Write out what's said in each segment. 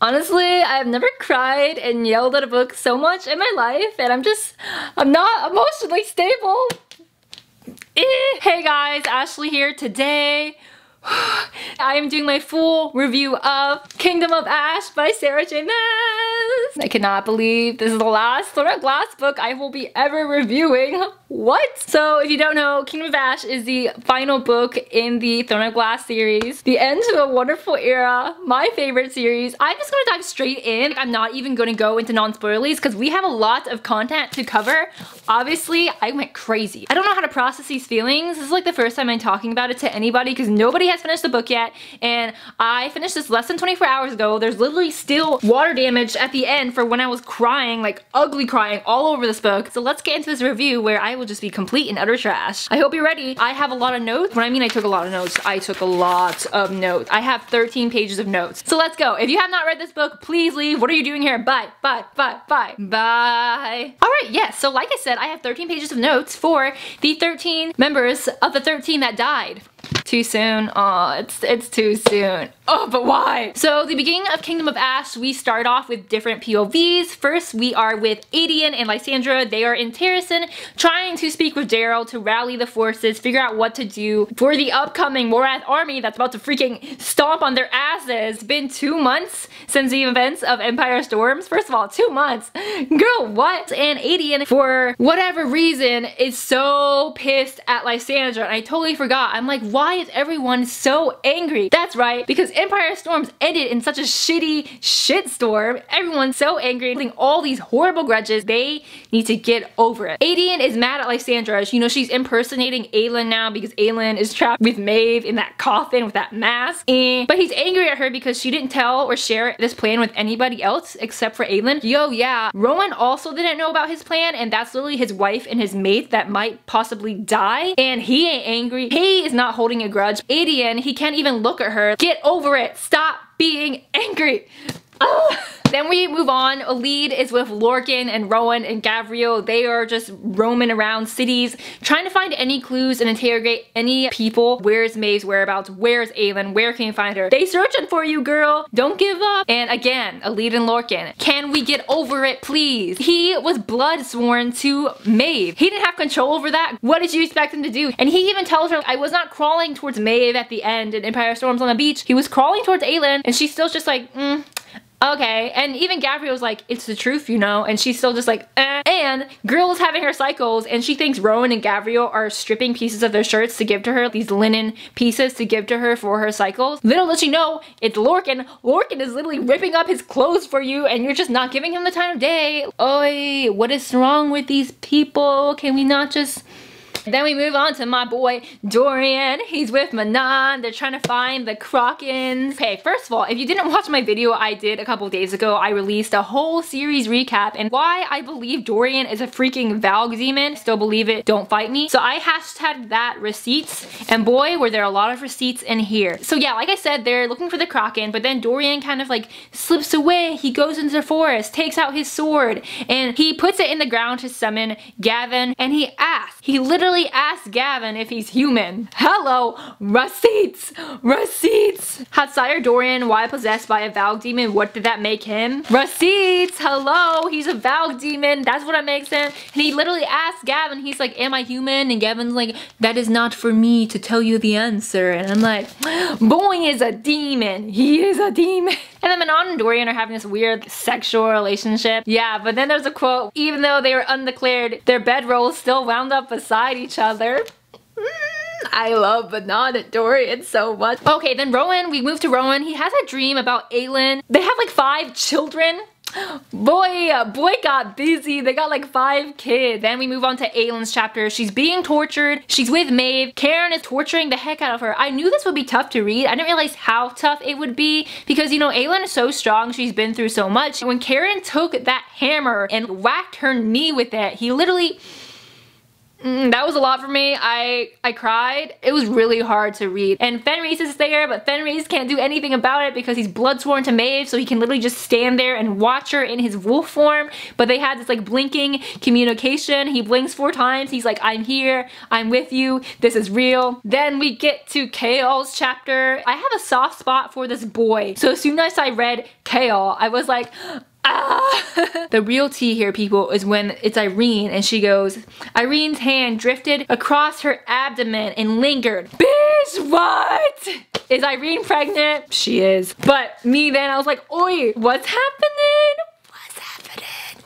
Honestly, I've never cried and yelled at a book so much in my life and I'm just, I'm not emotionally stable. Eh. Hey guys, Ashley here. Today, I am doing my full review of Kingdom of Ash by Sarah J Maas. I cannot believe this is the last of Glass book I will be ever reviewing. What? So if you don't know, Kingdom of Ash is the final book in the Throne of Glass series. The end to a wonderful era, my favorite series. I'm just gonna dive straight in. I'm not even gonna go into non-spoilies because we have a lot of content to cover. Obviously, I went crazy. I don't know how to process these feelings. This is like the first time I'm talking about it to anybody because nobody has finished the book yet and I finished this less than 24 hours ago. There's literally still water damage at the end for when I was crying, like ugly crying all over this book. So let's get into this review where I will just be complete and utter trash. I hope you're ready. I have a lot of notes. When I mean I took a lot of notes, I took a lot of notes. I have 13 pages of notes. So let's go. If you have not read this book, please leave. What are you doing here? Bye, bye, bye, bye, bye. All right, yes. So like I said, I have 13 pages of notes for the 13 members of the 13 that died. Too soon? Oh, it's, it's too soon. Oh, but why? So the beginning of Kingdom of Ash, we start off with different POVs. First, we are with Aedion and Lysandra. They are in Terrasen trying to speak with Darrow to rally the forces, figure out what to do for the upcoming Morath army that's about to freaking stomp on their asses. It's been two months since the events of Empire Storms. First of all, two months. Girl, what? And Aedion, for whatever reason, is so pissed at Lysandra. And I totally forgot. I'm like, is everyone so angry? That's right, because Empire Storms ended in such a shitty shitstorm. Everyone's so angry, holding all these horrible grudges. They need to get over it. Aedion is mad at Lysandra. You know, she's impersonating Aelin now because Aelin is trapped with Maeve in that coffin with that mask. But he's angry at her because she didn't tell or share this plan with anybody else except for Aelin. Yo, yeah. Rowan also didn't know about his plan and that's literally his wife and his mate that might possibly die. And he ain't angry. He is not holding a grudge. Aedion, he can't even look at her. Get over it. Stop being angry. Then we move on. Elide is with Lorcan and Rowan and Gavriel. They are just roaming around cities trying to find any clues and interrogate any people. Where's Maeve's whereabouts? Where's Aelin? Where can you find her? They searching for you, girl. Don't give up. And again, Elide and Lorcan. Can we get over it, please? He was blood sworn to Maeve. He didn't have control over that. What did you expect him to do? And he even tells her, I was not crawling towards Maeve at the end in Empire Storms on the beach. He was crawling towards Aelin and she's still just like, mm, okay. And even Gavriel was like, it's the truth, you know? And she's still just like, eh. And Girl is having her cycles and she thinks Rowan and Gavriel are stripping pieces of their shirts to give to her, these linen pieces to give to her for her cycles. Little does she know, it's Lorcan. Lorcan is literally ripping up his clothes for you and you're just not giving him the time of day. Oi, what is wrong with these people? Can we not just then we move on to my boy Dorian. He's with Manon. They're trying to find the Crochans. Okay, first of all, if you didn't watch my video I did a couple days ago, I released a whole series recap and why I believe Dorian is a freaking Valg demon. Still believe it, don't fight me. So I hashtagged that receipts and boy, were there a lot of receipts in here. So yeah, like I said, they're looking for the Crochans, but then Dorian kind of like slips away. He goes into the forest, takes out his sword, and he puts it in the ground to summon Gavin, and he asks, he literally literally asked Gavin if he's human. Hello, receipts, receipts. Had Sire Dorian, why possessed by a Valg demon? What did that make him? Receipts, hello, he's a Valg demon. That's what it makes him. And he literally asked Gavin, he's like, am I human? And Gavin's like, that is not for me to tell you the answer. And I'm like, boy is a demon. He is a demon. And then Manon and Dorian are having this weird sexual relationship. Yeah, but then there's a quote, even though they were undeclared, their bedrolls still wound up beside each other. Mm, I love Manon and Dorian so much. Okay, then Rowan, we move to Rowan. He has a dream about Aelin. They have like five children. Boy, uh, boy got busy. They got like five kids. Then we move on to Aelin's chapter. She's being tortured. She's with Maeve. Cairn is torturing the heck out of her. I knew this would be tough to read. I didn't realize how tough it would be because, you know, Aelin is so strong. She's been through so much. When Cairn took that hammer and whacked her knee with it, he literally Mm, that was a lot for me. I I cried. It was really hard to read. And Fenrys is there, but Fenrys can't do anything about it because he's blood sworn to Maeve, so he can literally just stand there and watch her in his wolf form. But they had this like blinking communication. He blinks four times. He's like, I'm here. I'm with you. This is real. Then we get to Chaol's chapter. I have a soft spot for this boy. So as soon as I read Chaol, I was like, Ah. the real tea here, people, is when it's Yrene and she goes, Yrene's hand drifted across her abdomen and lingered. Bitch, what? Is Yrene pregnant? She is. But me then, I was like, oi, what's happening?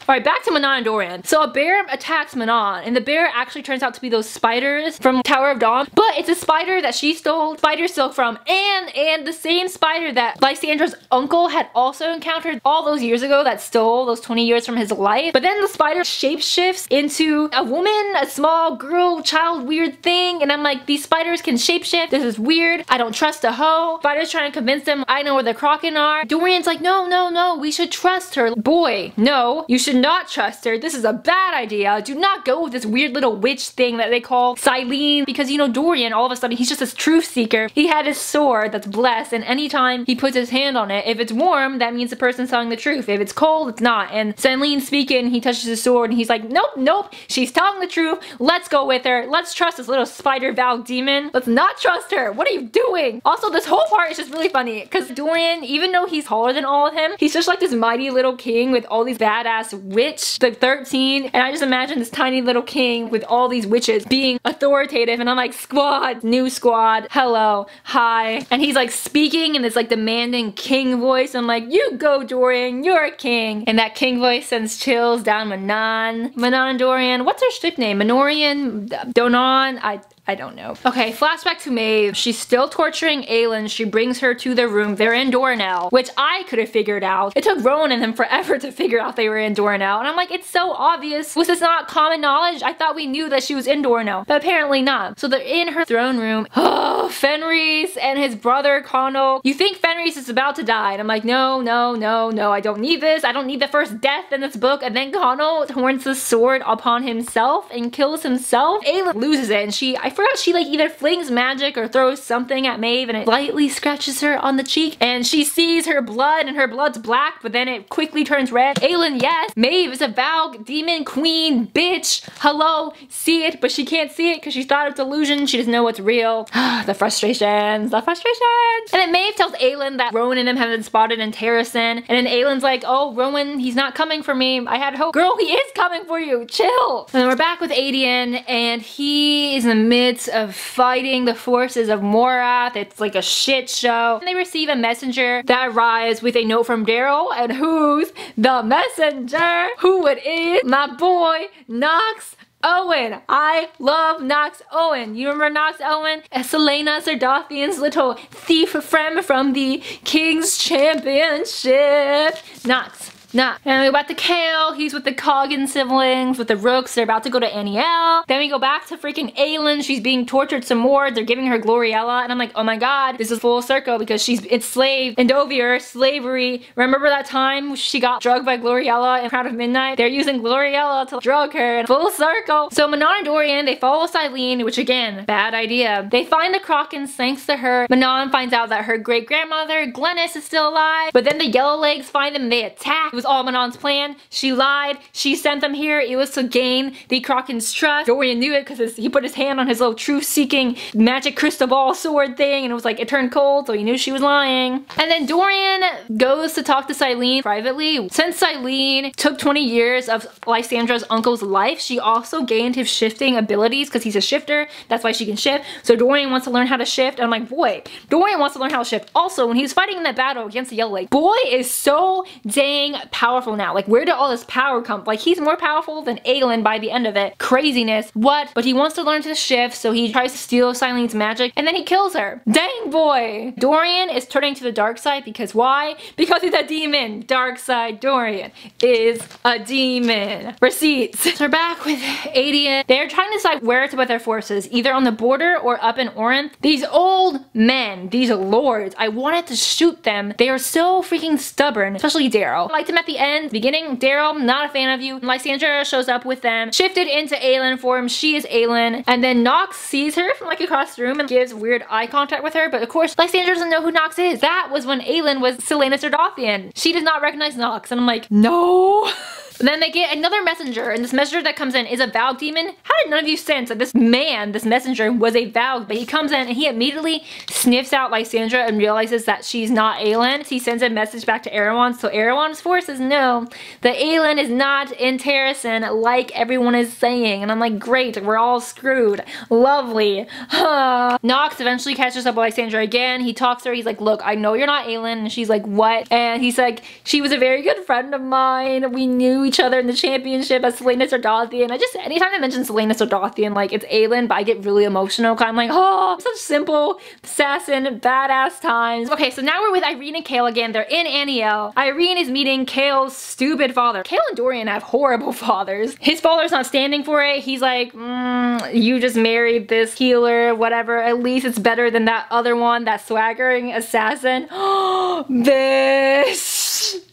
Alright, back to Manon and Dorian. So a bear attacks Manon, and the bear actually turns out to be those spiders from Tower of Dawn, but it's a spider that she stole spider silk from, and and the same spider that Lysandra's uncle had also encountered all those years ago that stole those 20 years from his life. But then the spider shapeshifts into a woman, a small girl, child, weird thing, and I'm like, these spiders can shapeshift. This is weird. I don't trust a hoe. Spider's trying to convince them I know where the Crochans are. Dorian's like, no, no, no, we should trust her. Boy, no, you should should not trust her. This is a bad idea. Do not go with this weird little witch thing that they call Silene because you know Dorian all of a sudden he's just this truth seeker. He had his sword that's blessed and anytime he puts his hand on it, if it's warm, that means the person's telling the truth. If it's cold, it's not. And Silene's speaking, he touches his sword and he's like, nope, nope, she's telling the truth. Let's go with her. Let's trust this little spider Valg demon. Let's not trust her. What are you doing? Also, this whole part is just really funny because Dorian, even though he's taller than all of him, he's just like this mighty little king with all these badass witch, the 13, and I just imagine this tiny little king with all these witches being authoritative, and I'm like, squad, new squad, hello, hi. And he's like speaking in this like demanding king voice. I'm like, you go Dorian, you're a king. And that king voice sends chills down Manon. Manon and Dorian, what's her ship name? Manorian? Donan? I, I don't know. Okay, flashback to Maeve. She's still torturing Aelin. She brings her to their room. They're in Doranelle, which I could have figured out. It took Rowan and them forever to figure out they were in Doranelle. And I'm like, it's so obvious. Was this not common knowledge? I thought we knew that she was in Doranelle, but apparently not. So they're in her throne room. Oh, Fenrys and his brother Connall. You think Fenrys is about to die. And I'm like, no, no, no, no. I don't need this. I don't need the first death in this book. And then Connall turns the sword upon himself and kills himself. Aelin loses it and she, I forgot she like either flings magic or throws something at Maeve and it lightly scratches her on the cheek and she sees her blood and her blood's black but then it quickly turns red. Aelin, yes. Maeve is a Valg demon queen bitch. Hello, see it, but she can't see it because she thought it's illusion. She doesn't know what's real. the frustrations, the frustrations. And then Maeve tells Aelin that Rowan and them have been spotted in Terrasen and then Aelin's like, oh, Rowan, he's not coming for me. I had hope. Girl, he is coming for you. Chill. And then we're back with Aedion and he is in the mid midst of fighting the forces of Morath. It's like a shit show. And they receive a messenger that arrives with a note from Darrow. And who's the messenger? Who it is? My boy, Nox Owen. I love Nox Owen. You remember Nox Owen? Celaena Sardothien's little thief friend from the King's Championship. Nox. Nah. And we got to Chaol, he's with the Coggin siblings, with the Rooks, they're about to go to Anielle. Then we go back to freaking Aylin, she's being tortured some more, they're giving her Gloriella, and I'm like, oh my god, this is full circle because she's enslaved Endovier, slavery. Remember that time she got drugged by Gloriella in Crown of Midnight? They're using Gloriella to drug her, full circle. So Manon and Dorian, they follow Silene, which again, bad idea. They find the Crochans thanks to her. Manon finds out that her great-grandmother, Glennis, is still alive, but then the Yellowlegs find them and they attack was all Manon's plan. She lied. She sent them here. It was to gain the Crochans' trust. Dorian knew it because he put his hand on his little truth-seeking magic crystal ball sword thing and it was like, it turned cold, so he knew she was lying. And then Dorian goes to talk to Silene privately. Since Silene took 20 years of Lysandra's uncle's life, she also gained his shifting abilities because he's a shifter. That's why she can shift. So Dorian wants to learn how to shift. And I'm like, boy, Dorian wants to learn how to shift. Also, when he was fighting in that battle against the Yellow Lake, boy is so dang powerful now. Like, where did all this power come? From? Like, he's more powerful than Aelin by the end of it. Craziness. What? But he wants to learn to shift, so he tries to steal Silene's magic, and then he kills her. Dang, boy! Dorian is turning to the dark side because why? Because he's a demon. Dark side Dorian is a demon. Receipts. We're back with Aedion. They're trying to decide where to put their forces, either on the border or up in Orynth. These old men, these lords, I wanted to shoot them. They are so freaking stubborn, especially Darrow. I like to at the end, beginning, Darrow, not a fan of you. Lysandra shows up with them, shifted into Aelin form. She is Aelin. And then Nox sees her from like across the room and gives weird eye contact with her. But of course, Lysandra doesn't know who Nox is. That was when Aelin was Celaena Sardothien. She does not recognize Nox. And I'm like, no. then they get another messenger, and this messenger that comes in is a Valg demon. How did none of you sense that this man, this messenger, was a Valg? But he comes in and he immediately sniffs out Lysandra and realizes that she's not Aelin. He sends a message back to Erawan, so Erawan's forces know that Aelin is not in Terrasen like everyone is saying. And I'm like, great, we're all screwed. Lovely. Nox eventually catches up with Lysandra again. He talks to her, he's like, look, I know you're not Aelin. And she's like, what? And he's like, she was a very good friend of mine. We knew each other in the championship as Celaena Sardothien. I just, anytime I mention Celaena Sardothien, like it's Aelin, but I get really emotional. I'm like, oh, such simple, assassin, badass times. Okay, so now we're with Yrene and Chaol again. They're in Anielle. Yrene is meeting Chaol's stupid father. Chaol and Dorian have horrible fathers. His father's not standing for it. He's like, mm, you just married this healer, whatever. At least it's better than that other one, that swaggering assassin. this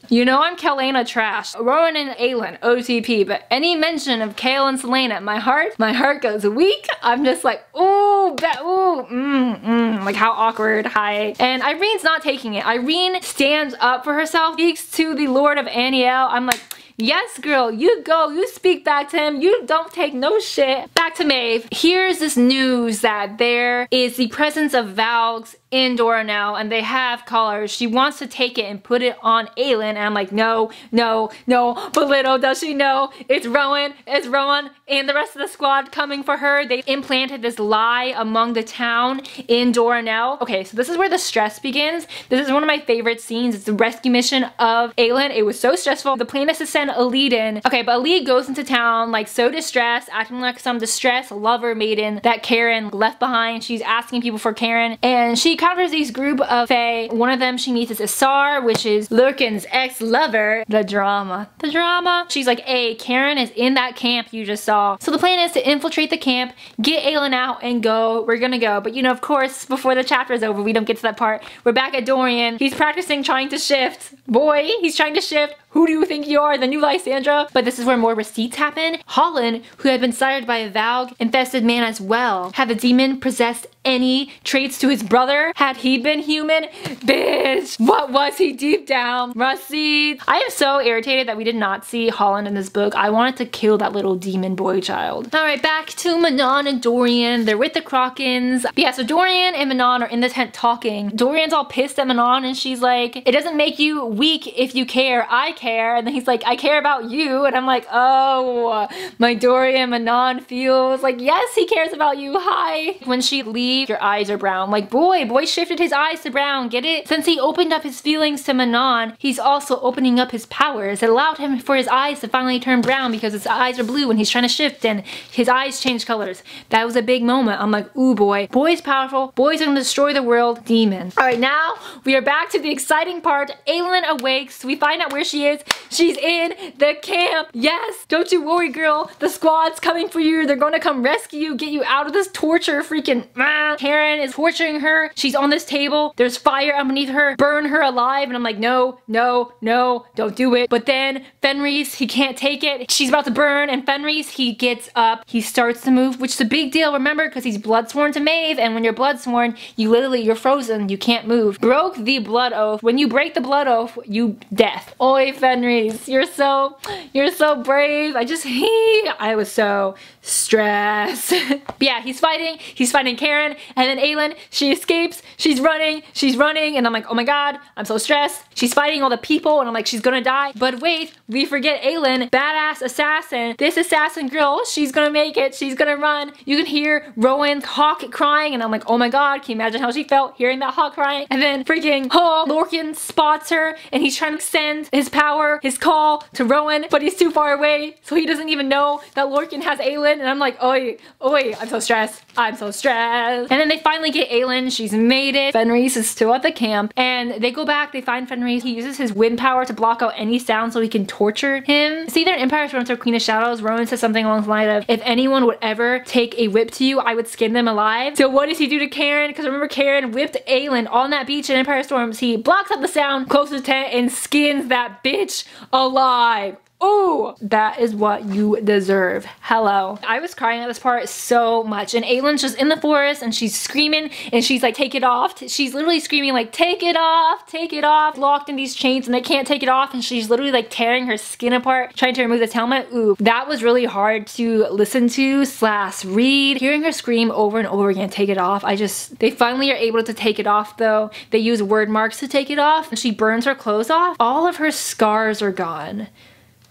you know I'm Celaena trash. Rowan and Aelin, OTP, but any mention of Chaol and Celaena, my heart, my heart goes weak. I'm just like, ooh, ooh, mm, mm, like how awkward, hi. And Yrene's not taking it. Yrene stands up for herself, speaks to the Lord of Anielle. I'm like, Yes, girl, you go, you speak back to him, you don't take no shit. Back to Maeve. Here's this news that there is the presence of Valgs in Doranelle and they have collars. She wants to take it and put it on Aelin and I'm like, no, no, no. But little does she know, it's Rowan, it's Rowan and the rest of the squad coming for her. They implanted this lie among the town in Doranelle. Okay, so this is where the stress begins. This is one of my favorite scenes. It's the rescue mission of Aelin. It was so stressful. The plan is to send Elide in. Okay, but Elide goes into town like so distressed, acting like some distressed lover maiden that Cairn left behind. She's asking people for Cairn and she encounters these group of Fae. One of them she meets is Essar, which is Lorcan's ex-lover. The drama. The drama. She's like, hey, Cairn is in that camp you just saw. So the plan is to infiltrate the camp, get Aelin out, and go. We're gonna go. But you know, of course, before the chapter is over, we don't get to that part. We're back at Dorian. He's practicing trying to shift. Boy, he's trying to shift. Who do you think you are? The new Lysandra? But this is where more receipts happen. Holland, who had been sired by a Valg infested man as well, had the demon possessed any traits to his brother? Had he been human? Bitch, what was he deep down? Receipts. I am so irritated that we did not see Holland in this book. I wanted to kill that little demon boy child. All right, back to Manon and Dorian. They're with the Crochans. But yeah, so Dorian and Manon are in the tent talking. Dorian's all pissed at Manon and she's like, it doesn't make you weak if you care. I care. And then he's like, I care about you. And I'm like, oh, my Dorian Manon feels like, yes, he cares about you. Hi. When she leaves, your eyes are brown. Like, boy, boy shifted his eyes to brown. Get it? Since he opened up his feelings to Manon, he's also opening up his powers. It allowed him for his eyes to finally turn brown because his eyes are blue and he's trying to shift and his eyes change colors. That was a big moment. I'm like, ooh, boy. Boy's powerful. Boy's gonna destroy the world. Demon. All right, now we are back to the exciting part. Aelin awakes. We find out where she is is. She's in the camp. Yes, don't you worry, girl. The squad's coming for you. They're gonna come rescue you, get you out of this torture freaking ah. Cairn is torturing her. She's on this table. There's fire underneath her. Burn her alive. And I'm like, no, no, no, don't do it. But then Fenrys, he can't take it. She's about to burn and Fenrys, he gets up. He starts to move, which is a big deal, remember, because he's blood sworn to Maeve. And when you're blood sworn, you literally, you're frozen. You can't move. Broke the blood oath. When you break the blood oath, you death. Oi, Fenrys. You're so, you're so brave. I just, he, I was so stressed. yeah, he's fighting. He's fighting Cairn. And then Aelin, she escapes. She's running. She's running. And I'm like, oh my God, I'm so stressed. She's fighting all the people. And I'm like, she's gonna die. But wait, we forget Aelin, badass assassin. This assassin girl, she's gonna make it. She's gonna run. You can hear Rowan's hawk crying. And I'm like, oh my God, can you imagine how she felt hearing that hawk crying? And then freaking, oh, Lorcan spots her and he's trying to send his power, his call to Rowan, but he's too far away. So he doesn't even know that Lorcan has Aelin. And I'm like, oi, oi, I'm so stressed. I'm so stressed. And then they finally get Aelin. She's made it. Fenrys is still at the camp. And they go back, they find Fenrys. He uses his wind power to block out any sound so he can torture him. See there in Empire Thrones or Queen of Shadows, Rowan says something along the line of, if anyone would ever take a whip to you, I would skin them alive. So what does he do to Cairn? Because remember Cairn whipped Aelin on that beach in Empire Storms. He blocks out the sound, closes the tent, and skins that bitch alive. Oh, that is what you deserve. Hello. I was crying at this part so much and Aelin's just in the forest and she's screaming and she's like, take it off. She's literally screaming like, take it off, take it off, locked in these chains and they can't take it off and she's literally like tearing her skin apart, trying to remove this helmet. Ooh, that was really hard to listen to slash read. Hearing her scream over and over again, take it off. I just, they finally are able to take it off though. They use Wyrdmarks to take it off and she burns her clothes off. All of her scars are gone.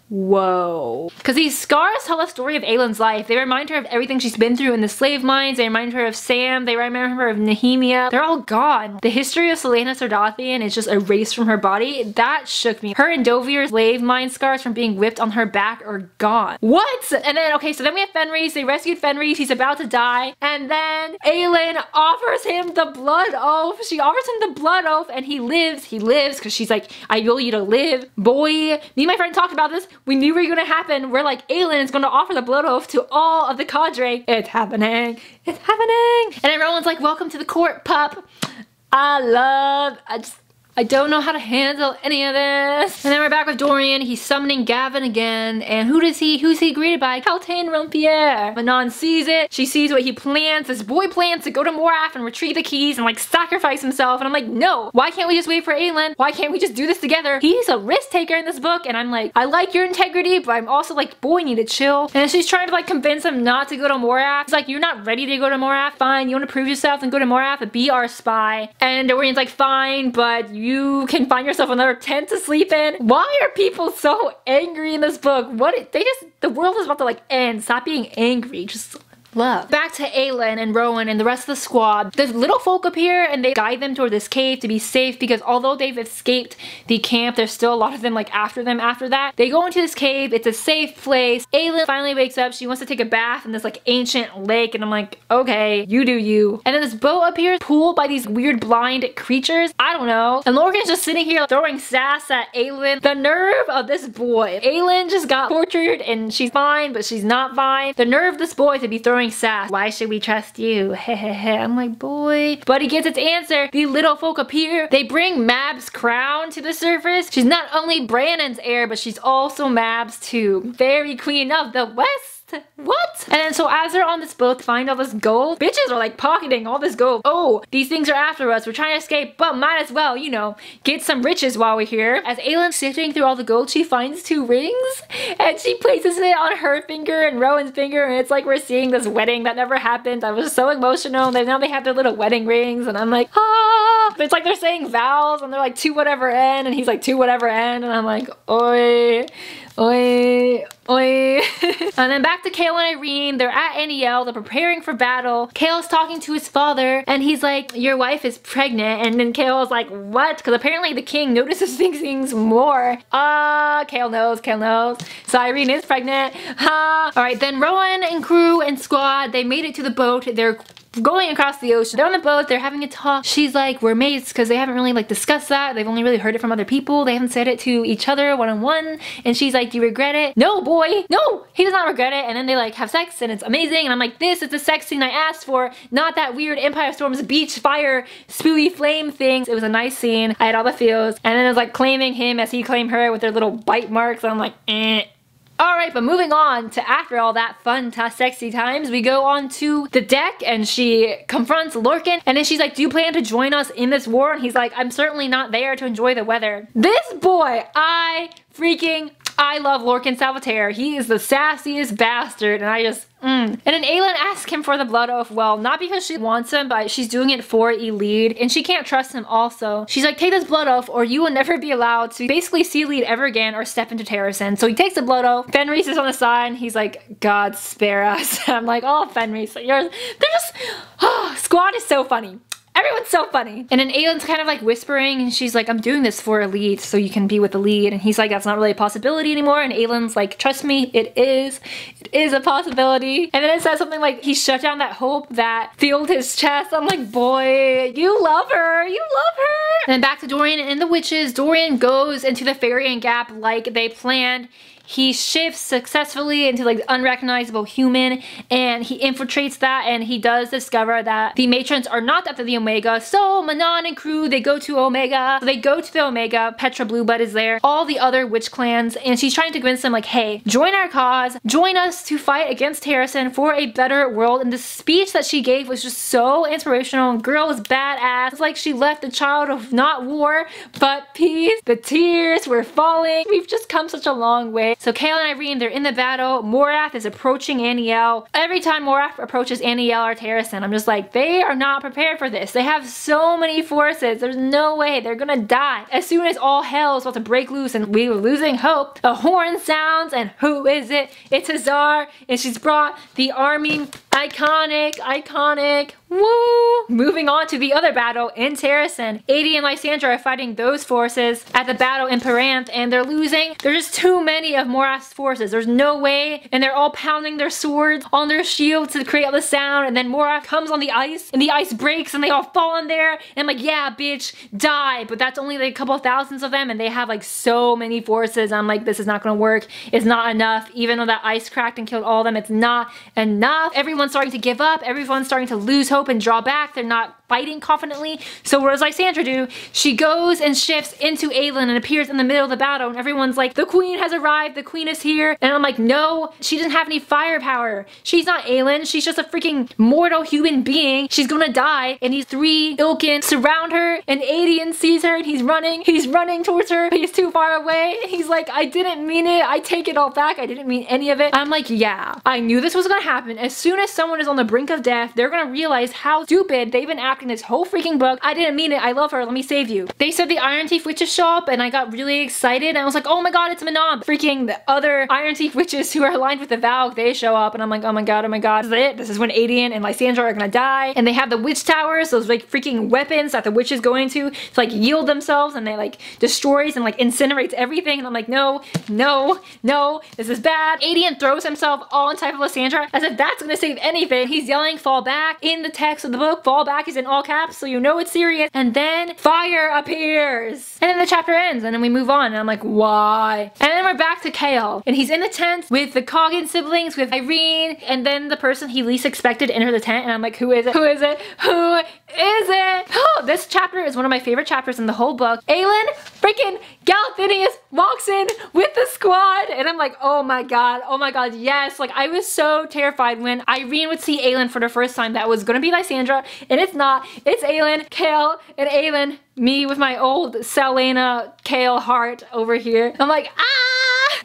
Whoa. Because these scars tell a story of Aelin's life. They remind her of everything she's been through in the slave mines. They remind her of Sam. They remind her of Nehemia. They're all gone. The history of Celaena Sardothien is just erased from her body. That shook me. Her Endovier's slave mine scars from being whipped on her back are gone. What? And then, okay, so then we have Fenrys. They rescued Fenrys. He's about to die. And then Aelin offers him the blood oath. She offers him the blood oath and he lives. He lives because she's like, I will you to live. Boy, me and my friend talked about this we knew it was gonna happen. We're like, Aelin is gonna offer the blood oath to all of the cadre. It's happening. It's happening. And everyone's like, welcome to the court, pup. I love, I just, I don't know how to handle any of this. And then we're back with Dorian. He's summoning Gavin again. And who does he, who's he greeted by? Kaltain Rompier. Manon sees it. She sees what he plans. This boy plans to go to Morath and retrieve the keys and like sacrifice himself. And I'm like, no, why can't we just wait for Aelin? Why can't we just do this together? He's a risk taker in this book. And I'm like, I like your integrity, but I'm also like, boy, need to chill. And she's trying to like convince him not to go to Morath. He's like, you're not ready to go to Morath. Fine, you want to prove yourself and go to Morath, be our spy. And Dorian's like, fine, but you you can find yourself another tent to sleep in. Why are people so angry in this book? What, they just, the world is about to like end. Stop being angry. Just love. Back to Aelin and Rowan and the rest of the squad. The little folk appear and they guide them toward this cave to be safe because although they've escaped the camp, there's still a lot of them like after them after that. They go into this cave, it's a safe place. Aelin finally wakes up, she wants to take a bath in this like ancient lake and I'm like, okay, you do you. And then this boat appears, pulled by these weird blind creatures. I don't know. And Lorcan's just sitting here throwing sass at Aelin. The nerve of this boy. Aelin just got tortured and she's fine, but she's not fine. The nerve of this boy to be throwing throwing sass. Why should we trust you? I'm like, boy. But he gets its answer. The little folk appear. They bring Mab's crown to the surface. She's not only Brannon's heir, but she's also Mab's too. Fairy Queen of the West. What? And then so as they're on this boat find all this gold, bitches are like pocketing all this gold. Oh, these things are after us. We're trying to escape, but might as well, you know, get some riches while we're here. As Aelin's sifting through all the gold, she finds two rings and she places it on her finger and Rowan's finger and it's like we're seeing this wedding that never happened. I was so emotional. Then now they have their little wedding rings and I'm like, ah. But it's like they're saying vows and they're like to whatever end and he's like to whatever end and I'm like, oi. Oi, oi. and then back to Chaol and Yrene. They're at Anielle. They're preparing for battle. Chaol's talking to his father and he's like, your wife is pregnant. And then Chaol's like, what? Because apparently the king notices these things more. Ah, uh, Chaol knows, Chaol knows. So Yrene is pregnant. Ha. All right, then Rowan and crew and squad, they made it to the boat. They're going across the ocean. They're on the boat, they're having a talk. She's like, we're mates because they haven't really like discussed that. They've only really heard it from other people. They haven't said it to each other one-on-one. -on -one. And she's like, do you regret it? No, boy, no, he does not regret it. And then they like have sex and it's amazing. And I'm like, this is the sex scene I asked for, not that weird Empire Storms beach fire spooky flame thing. It was a nice scene. I had all the feels. And then it was like claiming him as he claimed her with their little bite marks. I'm like, eh. Alright, but moving on to after all that fun, sexy times, we go on to the deck and she confronts Lorcan and then she's like, do you plan to join us in this war? And he's like, I'm certainly not there to enjoy the weather. This boy, I freaking I love Lorcan Salvaterre. He is the sassiest bastard and I just, mm. And then Aelin asks him for the blood oath. Well, not because she wants him, but she's doing it for Elide and she can't trust him also. She's like, take this blood oath or you will never be allowed to basically see Elide ever again or step into Terrasen. So he takes the blood oath. Fenrys is on the side and he's like, God spare us. I'm like, oh, Fenrys, you're, they're just, oh, Squad is so funny. Everyone's so funny. And then Aelin's kind of like whispering and she's like, I'm doing this for Elide so you can be with Elide. And he's like, that's not really a possibility anymore. And Aelin's like, trust me, it is. It is a possibility. And then it says something like, he shut down that hope that filled his chest. I'm like, boy, you love her. You love her. And then back to Dorian and the witches. Dorian goes into the Ferian Gap like they planned. He shifts successfully into like unrecognizable human and he infiltrates that and he does discover that the matrons are not after the Omega. So Manon and crew, they go to Omega. They go to the Omega. Petra Blue Blueblood is there. All the other witch clans. And she's trying to convince them like, hey, join our cause. Join us to fight against Harrison for a better world. And the speech that she gave was just so inspirational. Girl was badass. It's like she left a child of not war, but peace. The tears were falling. We've just come such a long way. So Chaol and Yrene, they're in the battle. Morath is approaching Anielle. Every time Morath approaches Anielle or Harrison, I'm just like, they are not prepared for this. They have so many forces. There's no way they're gonna die. As soon as all hell is about to break loose and we were losing hope, the horn sounds and who is it? It's Hasar and she's brought the army. Iconic, iconic. Woo! Moving on to the other battle in Terrasen. Adi and Lysandra are fighting those forces at the battle in Perranth and they're losing. There's just too many of Morath's forces. There's no way and they're all pounding their swords on their shields to create all the sound and then Morath comes on the ice and the ice breaks and they all fall in there and I'm like, yeah, bitch, die. But that's only like a couple thousands of them and they have like so many forces. I'm like, this is not gonna work. It's not enough. Even though that ice cracked and killed all of them, it's not enough. Everyone's starting to give up. Everyone's starting to lose hope hope and draw back. They're not fighting confidently. So does Lysandra do? She goes and shifts into Aelin and appears in the middle of the battle and everyone's like, the queen has arrived, the queen is here. And I'm like, no, she doesn't have any firepower. She's not Aelin, she's just a freaking mortal human being. She's gonna die. And these three ilken surround her and Aedion sees her and he's running. He's running towards her, but he's too far away. He's like, I didn't mean it. I take it all back. I didn't mean any of it. I'm like, yeah, I knew this was gonna happen. As soon as someone is on the brink of death, they're gonna realize how stupid they've been acting this whole freaking book. I didn't mean it. I love her. Let me save you. They said the Iron Teeth witches show up and I got really excited and I was like, oh my god, it's Manon. Freaking the other Iron Teeth witches who are aligned with the Valg, they show up and I'm like, oh my god, oh my god. This is it. This is when Aedion and Lysandra are gonna die. And they have the witch towers, those like freaking weapons that the witch is going to, to like yield themselves and they like destroys and like incinerates everything. And I'm like, no, no, no, this is bad. Aedion throws himself all on top of Lysandra as if that's gonna save anything. He's yelling, fall back. In the text of the book, fall back is in all caps, so you know it's serious. And then fire appears. And then the chapter ends, and then we move on. And I'm like, why? And then we're back to Chaol. And he's in the tent with the Coggin siblings, with Yrene, and then the person he least expected enter the tent. And I'm like, who is it? Who is it? Who is it? Oh, this chapter is one of my favorite chapters in the whole book. Aelin freaking Galathynius walks in with the squad. And I'm like, oh my god, oh my god, yes. Like, I was so terrified when Yrene would see Aelin for the first time that was gonna be Lysandra, and it's not. It's Aelin, Chaol, and Aelin. Me with my old Celaena Chaol heart over here. I'm like, ah!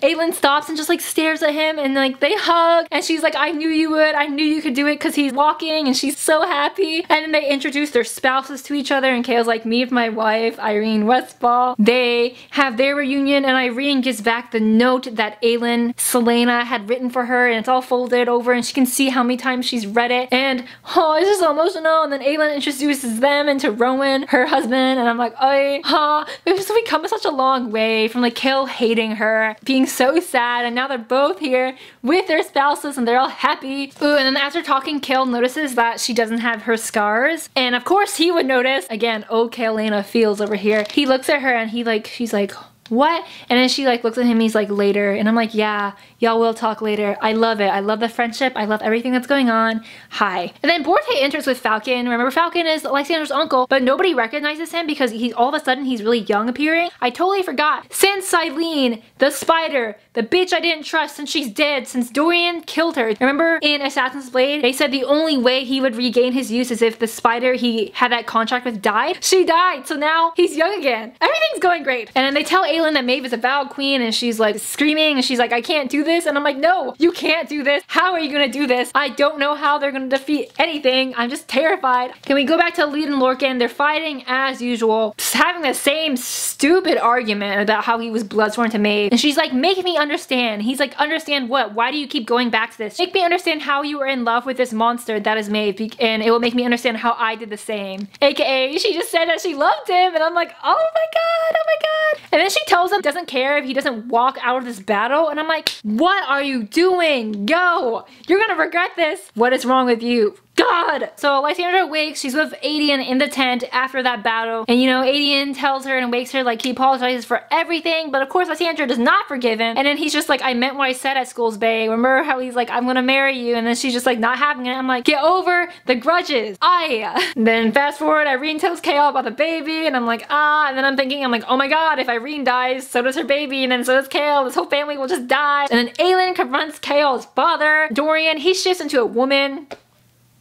Aelin stops and just like stares at him and like they hug and she's like, I knew you would. I knew you could do it because he's walking and she's so happy. And then they introduce their spouses to each other and Chaol's like, me with my wife, Yrene Westfall. They have their reunion and Yrene gives back the note that Aelin Celaena had written for her and it's all folded over and she can see how many times she's read it. And oh, it's just so emotional. And then Aelin introduces them into Rowan, her husband. And I'm like, oh, huh. We've just come such a long way from like Chaol hating her, being so sad and now they're both here with their spouses and they're all happy. Ooh, and then after talking, Chaol notices that she doesn't have her scars. And of course he would notice, again, oh Chaolina feels over here. He looks at her and he like, she's like, what? And then she like looks at him, he's like, later. And I'm like, yeah, y'all will talk later. I love it. I love the friendship. I love everything that's going on. Hi. And then Borte enters with Falkan. Remember, Falkan is Lysandra's uncle, but nobody recognizes him because he's all of a sudden he's really young appearing. I totally forgot. Since Silene, the spider, the bitch I didn't trust since she's dead, since Dorian killed her. Remember in Assassin's Blade, they said the only way he would regain his use is if the spider he had that contract with died. She died, so now he's young again. Everything's going great. And then they tell Aelin that Maeve is a Valg queen and she's like screaming and she's like, I can't do this. And I'm like, no, you can't do this. How are you gonna do this? I don't know how they're gonna defeat anything. I'm just terrified. Can we go back to Lead and Lorcan? They're fighting as usual, just having the same stupid argument about how he was bloodsworn to Maeve. And she's like, make me understand. He's like, understand what? Why do you keep going back to this? Make me understand how you were in love with this monster that is Maeve and it will make me understand how I did the same. AKA, she just said that she loved him and I'm like, oh my god, oh my god. And then she tells him doesn't care if he doesn't walk out of this battle. And I'm like, what are you doing? Go! You're gonna regret this. What is wrong with you? God! So Lysandra wakes, she's with Aedion in the tent after that battle. And you know, Aedion tells her and wakes her like he apologizes for everything. But of course Lysandra does not forgive him. And then he's just like, I meant what I said at Skull's Bay. Remember how he's like, I'm gonna marry you. And then she's just like not having it. I'm like, get over the grudges. I. Then fast forward, Yrene tells Chaol about the baby. And I'm like, ah. And then I'm thinking, I'm like, oh my god, if Yrene dies, so does her baby. And then so does Chaol. This whole family will just die. And then Aelin confronts Chaol's father. Dorian, he shifts into a woman.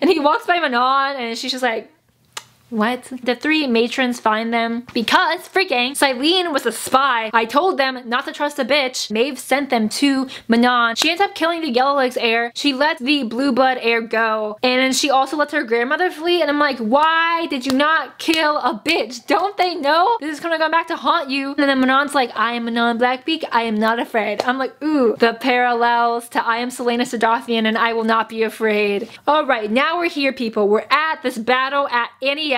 And he walks by Manon and she's just like, what? The three matrons find them because freaking Silene was a spy. I told them not to trust a bitch. Maeve sent them to Manon. She ends up killing the Yellowlegs heir. She lets the Blue Blood heir go. And then she also lets her grandmother flee. And I'm like, why did you not kill a bitch? Don't they know? This is gonna come back to haunt you. And then Manon's like, I am Manon Blackbeak. I am not afraid. I'm like, ooh, the parallels to I am Celaena Sardothien and I will not be afraid. All right, now we're here, people. We're at this battle at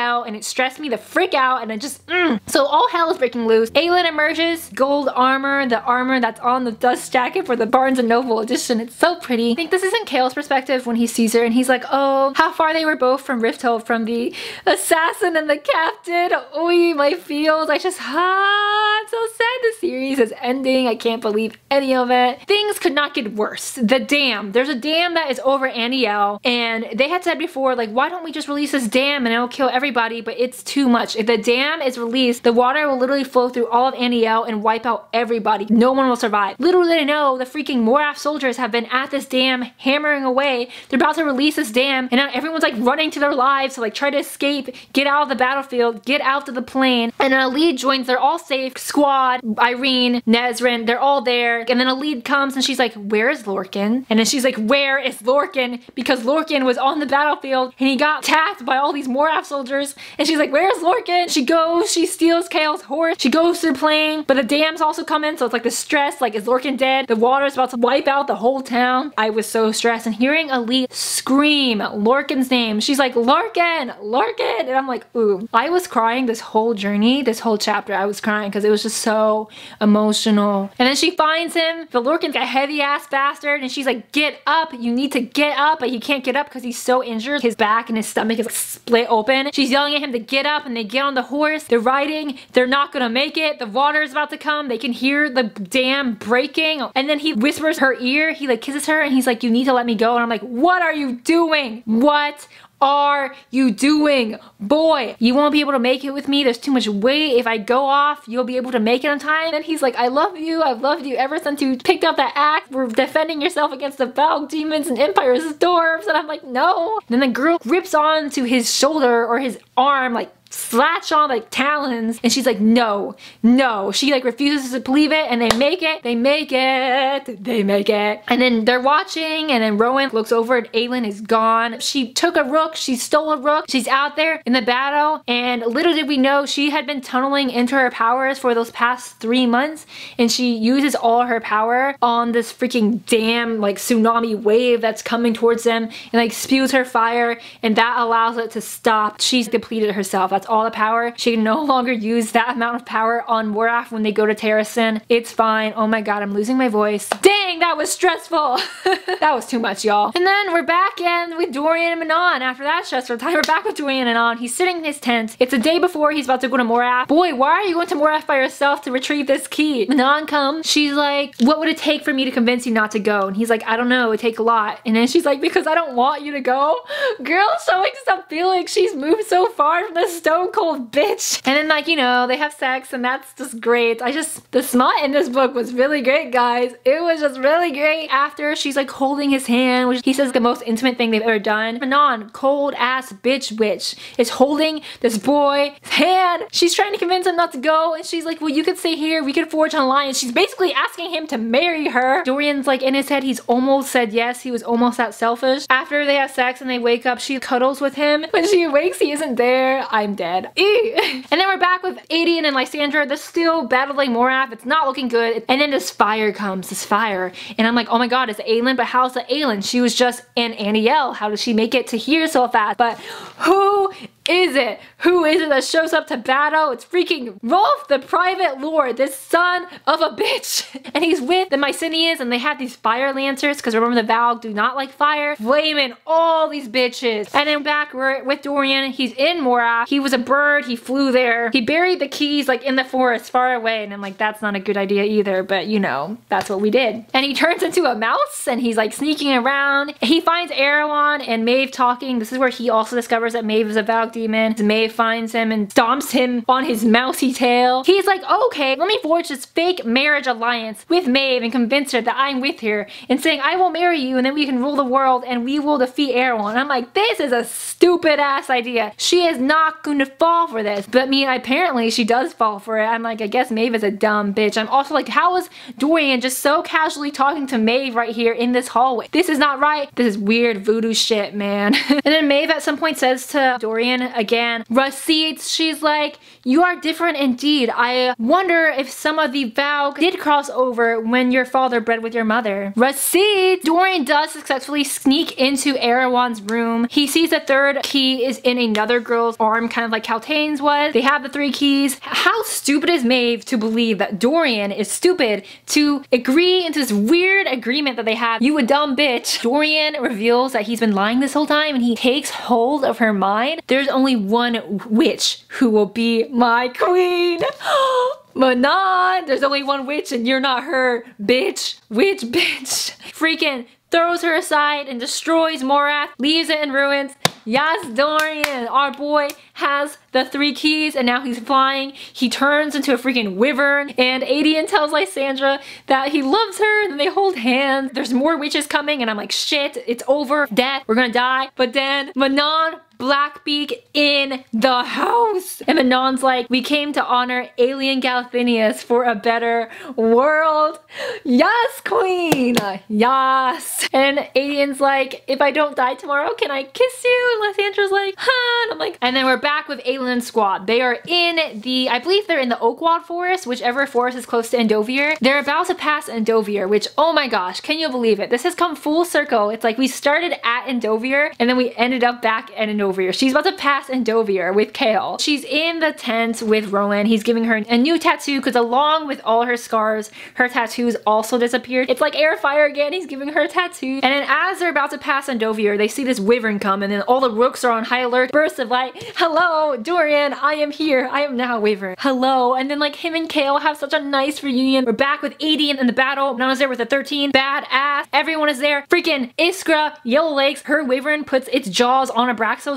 Anielle and it stressed me the frick out and I just, mm. So all hell is breaking loose. Aelin emerges, gold armor, the armor that's on the dust jacket for the Barnes & Noble edition. It's so pretty. I think this isn't Chaol's perspective when he sees her and he's like, oh, how far they were both from Rifthold, from the assassin and the captain. Oi, my feels. I just, ah, I'm so sad the series is ending. I can't believe any of it. Things could not get worse. The dam. There's a dam that is over Anielle and they had said before, like, why don't we just release this dam and it'll kill everybody everybody, but it's too much. If the dam is released, the water will literally flow through all of Anielle and wipe out everybody. No one will survive. Little do they know, the freaking Morath soldiers have been at this dam hammering away. They're about to release this dam, and now everyone's like running to their lives to like try to escape, get out of the battlefield, get out to the plain. And then Elide joins, they're all safe. Squad, Yrene, Nesryn, they're all there. And then Elide comes and she's like, where is Lorcan? And then she's like, where is Lorcan? Because Lorcan was on the battlefield and he got attacked by all these Morath soldiers and she's like, where's Lorcan? She goes, she steals Chaol's horse. She goes to the plain, but the dams also come in. So it's like the stress, like is Lorcan dead? The water's about to wipe out the whole town. I was so stressed and hearing Elide scream Lorcan's name. She's like, Lorcan, Lorcan. And I'm like, ooh. I was crying this whole journey, this whole chapter. I was crying because it was just so emotional. And then she finds him. The Lorcan's a heavy ass bastard. And she's like, get up. You need to get up. But he can't get up because he's so injured. His back and his stomach is like split open. She's yelling at him to get up and they get on the horse. They're riding. They're not gonna make it. The water is about to come. They can hear the dam breaking. And then he whispers her ear. He like kisses her and he's like, you need to let me go. And I'm like, what are you doing? What are you doing? Boy, you won't be able to make it with me. There's too much weight. If I go off, you'll be able to make it on time. And he's like, I love you. I've loved you ever since you picked up that axe. We're defending yourself against the Valg demons and Empire's dwarves. And I'm like, no. And then the girl grips onto his shoulder or his arm like slash on like talons. And she's like no no. She like refuses to believe it and they make it. They make it. They make it. And then they're watching and then Rowan looks over and Aelin is gone. She took a rook. She stole a rook. She's out there in the battle. And little did we know she had been tunneling into her powers for those past three months and she uses all her power on this freaking damn like tsunami wave that's coming towards them and like spews her fire and that allows it to stop. She's depleted herself. That's all the power. She can no longer use that amount of power on Morath when they go to Terrasen. It's fine. Oh my god, I'm losing my voice. Dang, that was stressful. that was too much, y'all. And then we're back in with Dorian and Manon. After that stressful time, we're back with Dorian and Manon. He's sitting in his tent. It's the day before he's about to go to Morath. Boy, why are you going to Morath by yourself to retrieve this key? Manon comes. She's like, what would it take for me to convince you not to go? And he's like, I don't know. It would take a lot. And then she's like, because I don't want you to go. Girl showing some feeling. She's moved so far from the stone cold bitch. And then like, you know, they have sex and that's just great. I just, the smut in this book was really great, guys. It was just really great. After she's like holding his hand, which he says the most intimate thing they've ever done. Manon, cold ass bitch witch, is holding this boy's hand. She's trying to convince him not to go. And she's like, well, you could stay here. We could forge an alliance. She's basically asking him to marry her. Dorian's like in his head, he's almost said yes. He was almost that selfish. After they have sex and they wake up, she cuddles with him. When she wakes, he isn't there. I'm dead. and then we're back with Aedion and Lysandra. They're still battling Morath. It's not looking good. And then this fire comes, this fire. And I'm like, oh my god, it's Aelin, but how's the Aelin? She was just in Anielle. How did she make it to here so fast? But who is it? Who is it that shows up to battle? It's freaking Rolf, the Pirate Lord, this son of a bitch. and he's with the Mycenians and they have these fire lancers because remember the Valg do not like fire. Flaming all these bitches. And then back with Dorian, he's in Morath. He was a bird, he flew there. He buried the keys like in the forest far away and I'm like, that's not a good idea either, but you know, that's what we did. And he turns into a mouse and he's like sneaking around. He finds Erawan and Maeve talking. This is where he also discovers that Maeve is a Valg demon. Maeve finds him and stomps him on his mousy tail. He's like, okay, let me forge this fake marriage alliance with Maeve and convince her that I'm with her and saying, I will marry you and then we can rule the world and we will defeat Erawan. I'm like, this is a stupid ass idea. She is not going to fall for this. But I mean, apparently she does fall for it. I'm like, I guess Maeve is a dumb bitch. I'm also like, how is Dorian just so casually talking to Maeve right here in this hallway? This is not right. This is weird voodoo shit, man. and then Maeve at some point says to Dorian again, receipts. She's like, you are different indeed. I wonder if some of the Valg did cross over when your father bred with your mother. Receipts! Dorian does successfully sneak into Erawan's room. He sees the third key is in another girl's arm, kind of like Kaltain's was. They have the three keys. How stupid is Maeve to believe that Dorian is stupid to agree into this weird agreement that they have? You a dumb bitch. Dorian reveals that he's been lying this whole time and he takes hold of her mind. There's only one witch who will be my queen. Manon, there's only one witch and you're not her, bitch, witch, bitch. Freaking throws her aside and destroys Morath, leaves it in ruins. Yes, Dorian, our boy has the three keys and now he's flying. He turns into a freaking wyvern and Aedion tells Lysandra that he loves her and they hold hands. There's more witches coming and I'm like, shit, it's over, death, we're gonna die. But then Manon Blackbeak in the house. And Manon's like, we came to honor Aelin Galathynius for a better world. Yes, queen. Yes. And Aedion's like, if I don't die tomorrow, can I kiss you? And Lysandra's like, huh. And I'm like, and then we're back with Aelin squad. They are in the, I believe they're in the Oakwald forest, whichever forest is close to Endovier. They're about to pass Endovier, which, oh my gosh, can you believe it? This has come full circle. It's like we started at Endovier and then we ended up back at Endovier Endovier. She's about to pass Endovier with Chaol. She's in the tent with Rowan. He's giving her a new tattoo because along with all her scars, her tattoos also disappeared. It's like air fire again. He's giving her a tattoo. And then as they're about to pass Endovier, they see this wyvern come and then all the rooks are on high alert. Burst of light. Hello, Dorian. I am here. I am now a wyvern. Hello. And then like him and Chaol have such a nice reunion. We're back with Aedion in the battle. None is there with the 13. Badass. Everyone is there. Freaking Iskra, Yellow Legs. Her wyvern puts its jaws on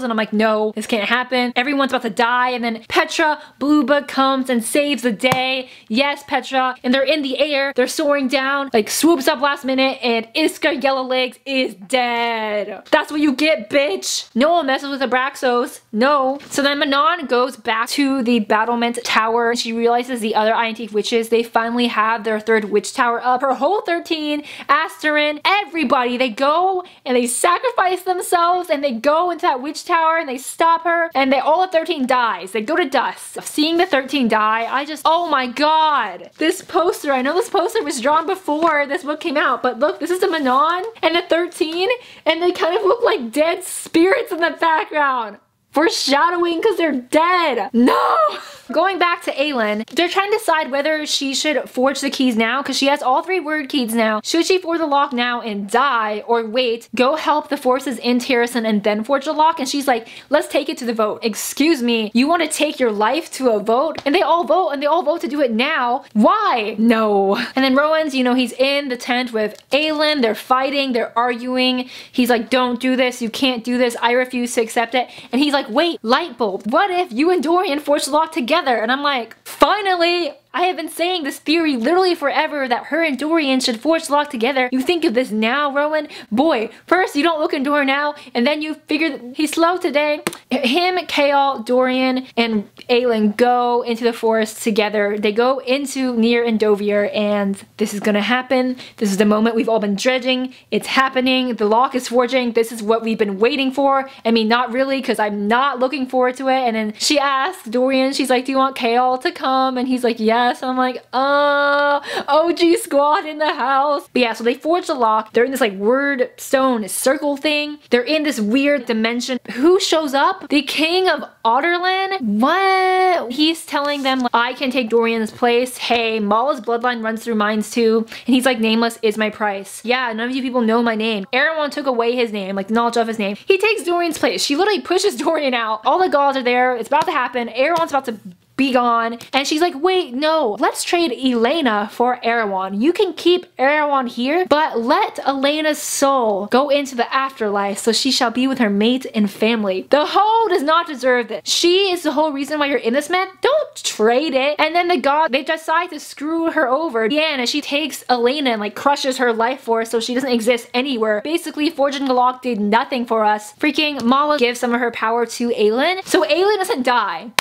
And I'm like, no, this can't happen. Everyone's about to die. And then Petra, Blueblood comes and saves the day. Yes, Petra. And they're in the air. They're soaring down, like swoops up last minute and Iskra Yellowlegs is dead. That's what you get, bitch. No one messes with Abraxos. No. So then Manon goes back to the battlement tower. and She realizes the other Teeth witches, they finally have their third witch tower up. Her whole 13, Asterin, everybody, they go and they sacrifice themselves and they go into that witch tower and they stop her and they all of 13 dies. They go to dust. Seeing the 13 die, I just, oh my god. This poster, I know this poster was drawn before this book came out, but look, this is the Manon and the 13 and they kind of look like dead spirits in the background. Foreshadowing because they're dead. No! Going back to Aelin, they're trying to decide whether she should forge the keys now because she has all three Wyrdkeys now. Should she forge the lock now and die or wait, go help the forces in Terrasen and then forge the lock? And she's like, let's take it to the vote. Excuse me, you want to take your life to a vote? And they all vote and they all vote to do it now. Why? No. And then Rowan's, you know, he's in the tent with Aelin. They're fighting, they're arguing. He's like, don't do this, you can't do this. I refuse to accept it. And he's like, wait, light bulb. What if you and Dorian forge the lock together. And I'm like, finally, I have been saying this theory literally forever that her and Dorian should forge lock together. You think of this now, Rowan? Boy, first you don't look in Dorian now, and then you figure he's slow today. Him, Chaol, Dorian, and Aelin go into the forest together. They go into near Endovier, and this is gonna happen. This is the moment we've all been dredging. It's happening. The lock is forging. This is what we've been waiting for. I mean, not really, because I'm not looking forward to it. And then she asks Dorian, she's like, do you want Chaol to come? And he's like, yeah mess. I'm like, uh, OG squad in the house. But yeah, so they forge the lock. They're in this like word stone circle thing. They're in this weird dimension. Who shows up? The king of Adarlan? What? He's telling them, like, I can take Dorian's place. Hey, Mala's bloodline runs through mines too. And he's like, nameless is my price. Yeah, none of you people know my name. Erawan took away his name, like knowledge of his name. He takes Dorian's place. She literally pushes Dorian out. All the gods are there. It's about to happen. Erawan's about to be gone. And she's like, wait, no, let's trade Elena for Erawan. You can keep Erawan here, but let Elena's soul go into the afterlife so she shall be with her mate and family. The hoe does not deserve this. She is the whole reason why you're in this man. Don't trade it. And then the god, they decide to screw her over. Deanna, she takes Elena and like crushes her life force so she doesn't exist anywhere. Basically, Forging the Lock did nothing for us. Freaking Mala gives some of her power to Aelin. So Aelin doesn't die.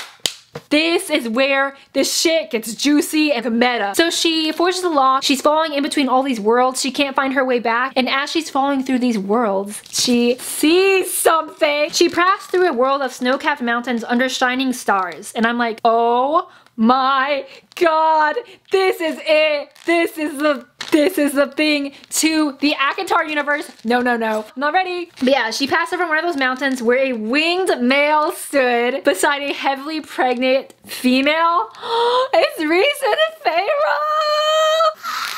This is where the shit gets juicy and meta. So she forges the law. She's falling in between all these worlds. She can't find her way back. And as she's falling through these worlds, she sees something. She passed through a world of snow-capped mountains under shining stars. And I'm like, oh my god, this is it. This is the this is the thing to the ACOTAR universe. No, no, no, I'm not ready. But yeah, she passed over one of those mountains where a winged male stood beside a heavily pregnant female. it's Rhys and Feyre!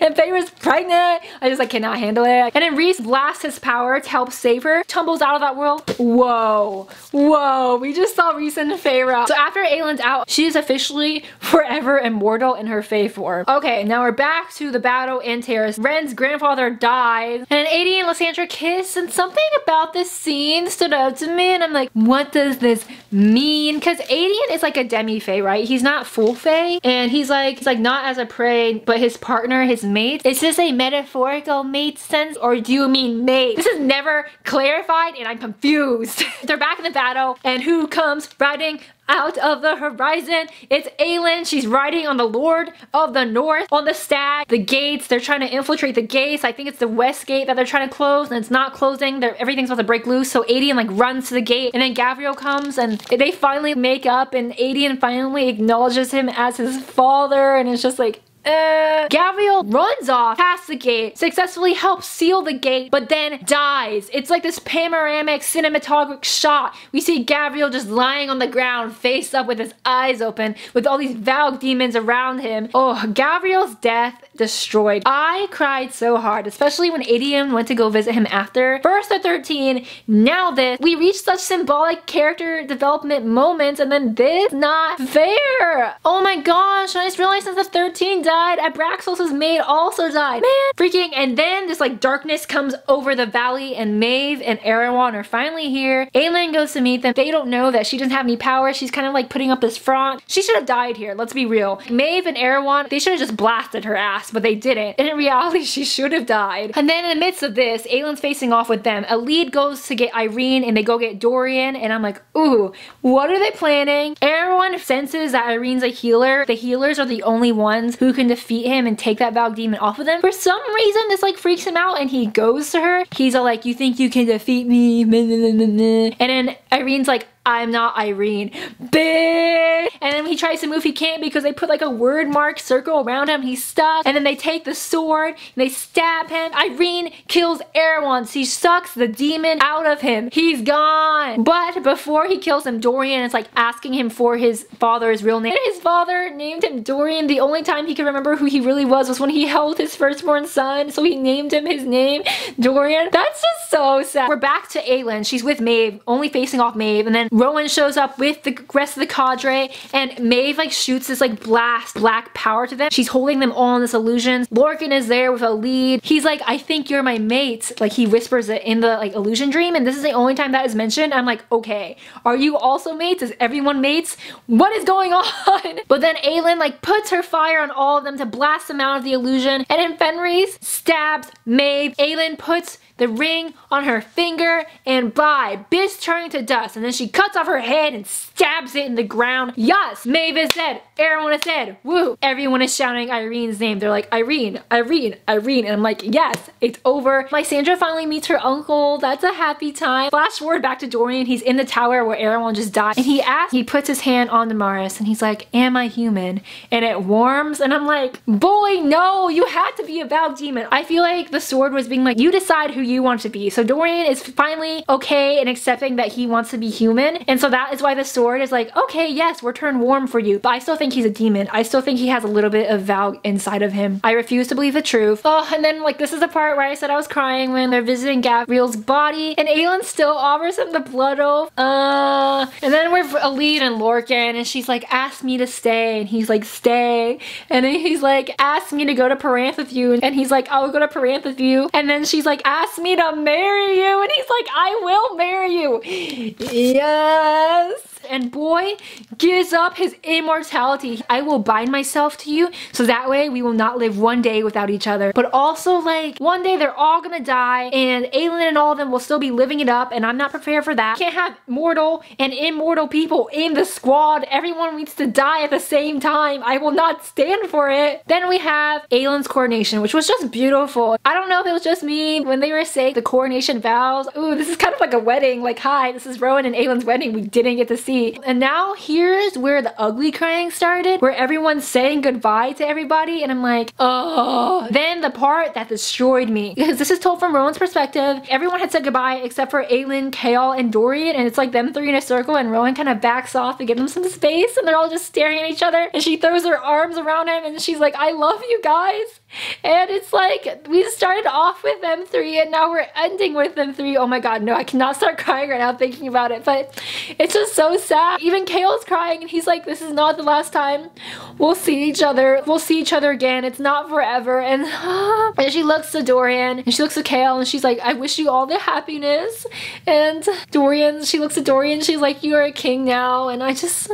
And Feyre's pregnant. I just like cannot handle it. And then Rhys blasts his power to help save her, tumbles out of that world. Whoa, whoa, we just saw Rhys and Feyre. So after Aelin's out, she is officially forever immortal in her Fae form. Okay, now we're back to the battle in Terrasen. Ren's grandfather died, and Aedie and Lysandra kiss, and something about this scene stood out to me, and I'm like, what does this mean? Because Aedion is like a demi-fae, right? He's not full fae, and he's like, he's like not as a prey, but his partner, his mate? Is this a metaphorical mate sense or do you mean mate? This is never clarified and I'm confused. They're back in the battle and who comes riding out of the horizon. It's Aelin. She's riding on the Lord of the North on the stag. The gates, they're trying to infiltrate the gates. I think it's the west gate that they're trying to close and it's not closing. They're, everything's about to break loose. So Aedion like runs to the gate and then Gavriel comes and they finally make up and Aedion finally acknowledges him as his father and it's just like, uh, Gavriel runs off past the gate, successfully helps seal the gate, but then dies. It's like this panoramic cinematographic shot. We see Gavriel just lying on the ground, face up with his eyes open, with all these Valg demons around him. Oh, Gavriel's death destroyed. I cried so hard, especially when Aedion went to go visit him after. First the 13, now this. We reached such symbolic character development moments, and then this? Not fair! Oh my gosh, I just realized that the 13 died died. Abraxos' maid also died. Man, freaking. And then this like darkness comes over the valley and Maeve and Erawan are finally here. Aelin goes to meet them. They don't know that she doesn't have any power. She's kind of like putting up this front. She should have died here. Let's be real. Maeve and Erawan, they should have just blasted her ass, but they didn't. And in reality, she should have died. And then in the midst of this, Aelin's facing off with them. Elide goes to get Yrene and they go get Dorian. And I'm like, ooh, what are they planning? Everyone senses that Yrene's a healer. The healers are the only ones who can can defeat him and take that Valg demon off of them. For some reason, this like freaks him out and he goes to her. He's all like, you think you can defeat me? And then Yrene's like, I'm not Yrene. Bitch! And then he tries to move, he can't because they put like a Wyrdmark circle around him. He's stuck. And then they take the sword they stab him. Yrene kills Erawan. She sucks the demon out of him. He's gone. But before he kills him, Dorian is like asking him for his father's real name. And his father named him Dorian. The only time he could remember who he really was was when he held his firstborn son. So he named him his name, Dorian. That's just so sad. We're back to Aelin. She's with Maeve, only facing off Maeve. And then Rowan shows up with the rest of the cadre and Maeve like shoots this like blast black power to them. She's holding them all in this illusion. Lorcan is there with Elide. He's like, I think you're my mate. Like he whispers it in the like illusion dream and this is the only time that is mentioned. I'm like, okay, are you also mates? Is everyone mates? What is going on? but then Aelin like puts her fire on all of them to blast them out of the illusion and then Fenrys stabs Maeve. Aelin puts the ring on her finger and bye, bitch turning to dust. And then she cuts off her head and stabs it in the ground. Yes, Maeve is dead. Everyone is dead. Woo. Everyone is shouting Yrene's name. They're like, Yrene, Yrene, Yrene. And I'm like, yes, it's over. Lysandra finally meets her uncle. That's a happy time. Flash forward back to Dorian. He's in the tower where everyone just died. And he asks, he puts his hand on Damaris and he's like, am I human? And it warms. And I'm like, boy, no, you had to be a Valg demon. I feel like the sword was being like, you decide who you want to be. So Dorian is finally okay and accepting that he wants to be human. And so that is why the sword is like, okay, yes, we're turned warm for you. But I still think he's a demon. I still think he has a little bit of Valg inside of him. I refuse to believe the truth. Oh, and then like this is the part where I said I was crying when they're visiting Gavriel's body and Aelin still offers him the blood oath. Uh, and then we're Elide and Lorcan and she's like, ask me to stay. And he's like, stay. And then he's like, ask me to go to Perranth with you. And he's like, I'll go to Perranth with you. And then she's like, ask me to marry you. And he's like, I will marry you. Yes and boy gives up his immortality. I will bind myself to you so that way we will not live one day without each other. But also like one day they're all gonna die and Aelin and all of them will still be living it up and I'm not prepared for that. Can't have mortal and immortal people in the squad. Everyone needs to die at the same time. I will not stand for it. Then we have Aelin's coronation which was just beautiful. I don't know if it was just me when they were saying the coronation vows. Ooh, this is kind of like a wedding. Like, hi, this is Rowan and Aelin's wedding. We didn't get to see see. And now here's where the ugly crying started, where everyone's saying goodbye to everybody and I'm like, oh. Then the part that destroyed me, because this is told from Rowan's perspective, everyone had said goodbye except for Aelin, Chaol, and Dorian and it's like them three in a circle and Rowan kind of backs off to give them some space and they're all just staring at each other and she throws her arms around him and she's like, I love you guys. And it's like, we started off with them three and now we're ending with them three. Oh my god, no, I cannot start crying right now thinking about it. But it's just so sad. Even Chaol's crying and he's like, this is not the last time we'll see each other. We'll see each other again. It's not forever. And, and she looks to Dorian and she looks to Chaol and she's like, I wish you all the happiness. And Dorian, she looks at Dorian, she's like, you are a king now. And I just...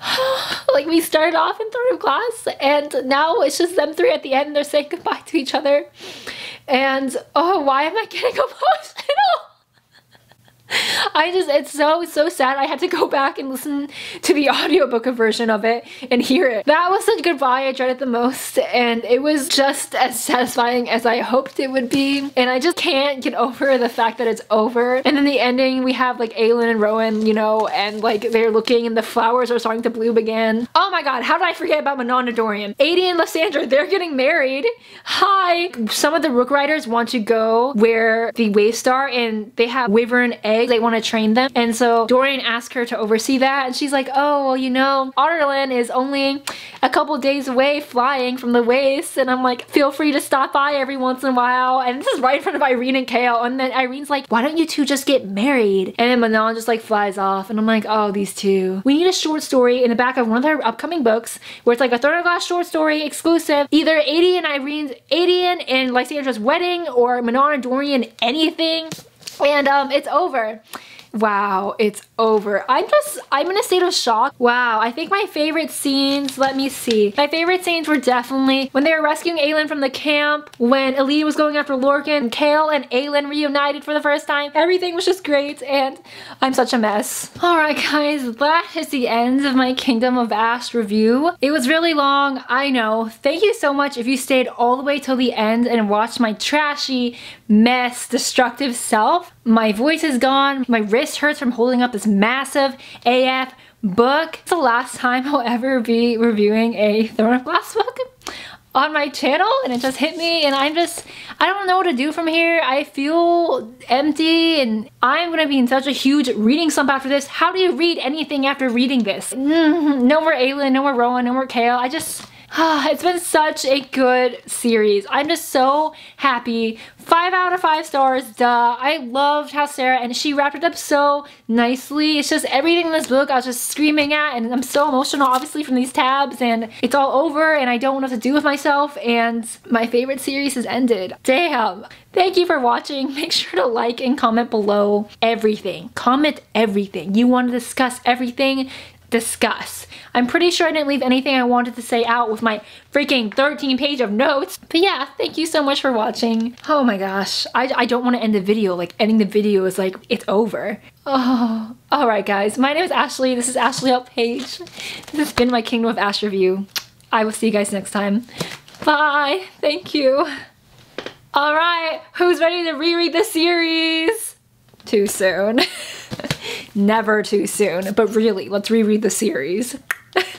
like we started off in third class and now it's just them three at the end. They're saying goodbye to each other. And oh why am I getting emotional I just, it's so, so sad. I had to go back and listen to the audiobook version of it and hear it. That was the goodbye I dreaded the most and it was just as satisfying as I hoped it would be. And I just can't get over the fact that it's over. And then the ending, we have like Aelin and Rowan, you know, and like they're looking and the flowers are starting to bloom again. Oh my god, how did I forget about Manon Dorian? Adi and Lysandra, they're getting married. Hi! Some of the Rook Riders want to go where the Waystar and they have Wyvern eggs They want to train them. And so Dorian asked her to oversee that. And she's like, oh, well, you know, Adarlan is only a couple days away flying from the waste. And I'm like, feel free to stop by every once in a while. And this is right in front of Yrene and Chaol. And then Yrene's like, why don't you two just get married? And then Manon just like flies off. And I'm like, oh, these two. We need a short story in the back of one of their upcoming books where it's like a of Glass short story exclusive. Either Adi and Yrene's, Aedion and Lysandra's wedding or Manon and Dorian anything. And um, it's over. Wow, it's over. I'm just, I'm in a state of shock. Wow, I think my favorite scenes, let me see. My favorite scenes were definitely when they were rescuing Aelin from the camp, when Elide was going after Lorcan, Chaol and Aelin reunited for the first time. Everything was just great and I'm such a mess. Alright guys, that is the end of my Kingdom of Ash review. It was really long, I know. Thank you so much if you stayed all the way till the end and watched my trashy, mess, destructive self. My voice is gone, my wrist hurts from holding up this massive AF book. It's the last time I'll ever be reviewing a Throne of Glass book on my channel and it just hit me and I'm just, I don't know what to do from here. I feel empty and I'm gonna be in such a huge reading slump after this. How do you read anything after reading this? No more Aelin, no more Rowan, no more Chaol I just, Ah, it's been such a good series. I'm just so happy. Five out of five stars, duh. I loved how Sarah, and she wrapped it up so nicely. It's just everything in this book I was just screaming at, and I'm so emotional, obviously, from these tabs, and it's all over, and I don't know what to do with myself, and my favorite series has ended. Damn. Thank you for watching. Make sure to like and comment below everything. Comment everything. You want to discuss everything discuss. I'm pretty sure I didn't leave anything I wanted to say out with my freaking 13 page of notes. But yeah, thank you so much for watching. Oh my gosh, I, I don't want to end the video. Like ending the video is like, it's over. Oh, all right guys. My name is Ashley. This is Ashley Outpaged. This has been my Kingdom of Ash review. I will see you guys next time. Bye. Thank you. All right, who's ready to reread the series? Too soon. Never too soon, but really, let's reread the series.